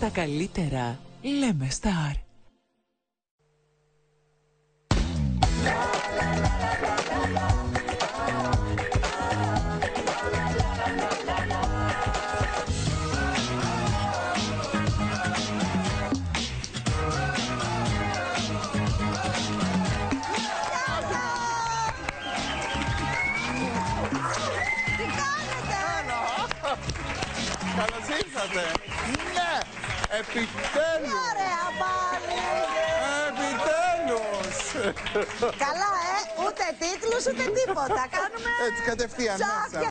Στα καλύτερα λέμε Star. Τι κάνετε! Καλώς ήρθατε. Ναι, επιτέλους. Ωραία πάλι! Επιτέλους. Καλά, ε! Ούτε τίτλους ούτε τίποτα. Κάνουμε Έτσι κατευθείαν τσακ μέσα. και